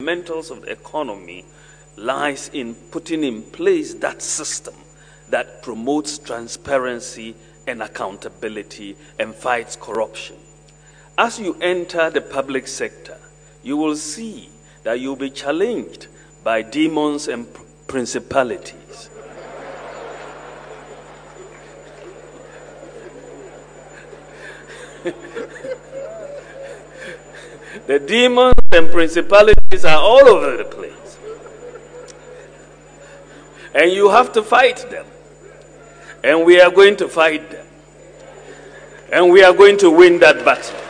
fundamentals of the economy lies in putting in place that system that promotes transparency and accountability and fights corruption. As you enter the public sector, you will see that you'll be challenged by demons and principalities. the demons and principalities are all over the place. And you have to fight them. And we are going to fight them. And we are going to win that battle.